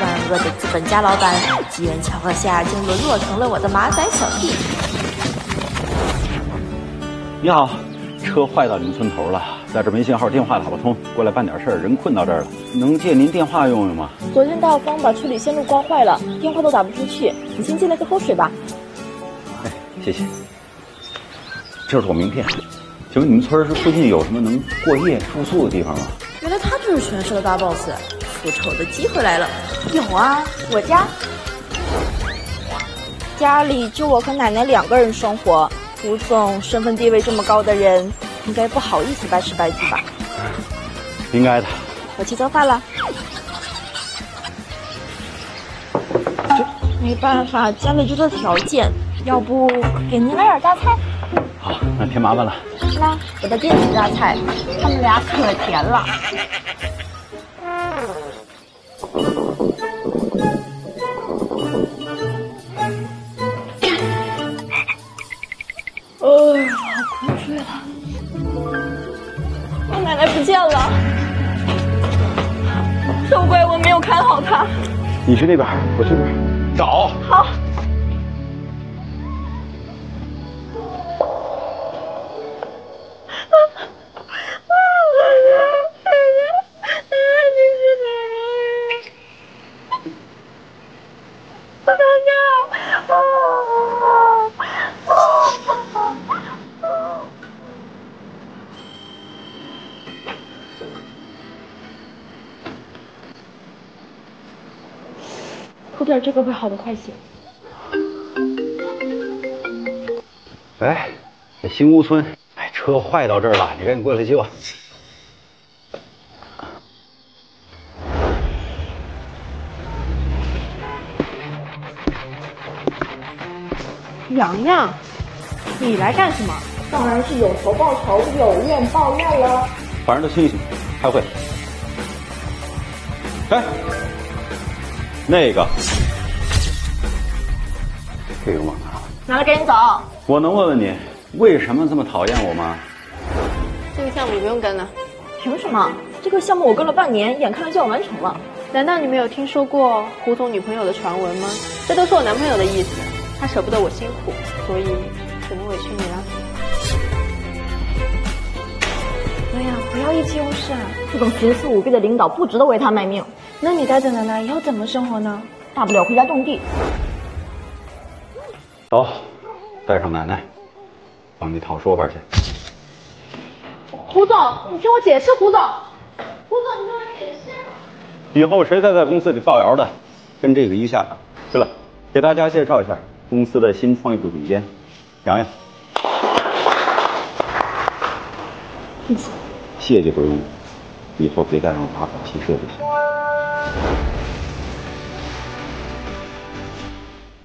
万恶的资本家老板，机缘巧合下竟沦落成了我的马仔小弟。你好，车坏到你们村头了，在这没信号，电话打不通，过来办点事儿，人困到这儿了，能借您电话用用吗？昨天大风把处理线路刮坏了，电话都打不出去，你先进来喝口水吧。哎，谢谢。这是我名片，请问你们村是附近有什么能过夜住宿的地方吗？原来他就是全市的大 boss，复仇的机会来了。有啊，我家家里就我和奶奶两个人生活。胡总身份地位这么高的人，应该不好意思白吃白住吧？应该的。我去做饭了。这没办法，家里就这条件，要不给您来点榨菜？好，那添麻烦了。那我的电子榨菜，他们俩可甜了。哦，好困睡了。我奶奶不见了，都怪我没有看好她。你去那边，我去那边找。好。喝点这个会好的快些。哎，这新屋村，哎，车坏到这儿了，你赶紧过来接我。洋洋，你来干什么？当然是有仇报仇，有怨报怨了。把人都清醒，开会。哎，那个，这个我拿。拿了赶紧走。我能问问你，为什么这么讨厌我吗？这个项目你不用跟了。凭什么？这个项目我跟了半年，眼看着就要完成了。难道你没有听说过胡总女朋友的传闻吗？这都是我男朋友的意思，他舍不得我辛苦，所以只能委屈你了。哎呀，不要意气用事啊！这种徇私舞弊的领导不值得为他卖命。那你带着奶奶以后怎么生活呢？大不了回家种地。走，带上奶奶，帮你讨说法去。胡总，你听我解释，胡总，胡总，你听我解释。以后谁再在公司里造谣的，跟这个一下。对了，给大家介绍一下公司的新创意部总监洋洋。谢谢回屋以后别干什么马虎屁事就行。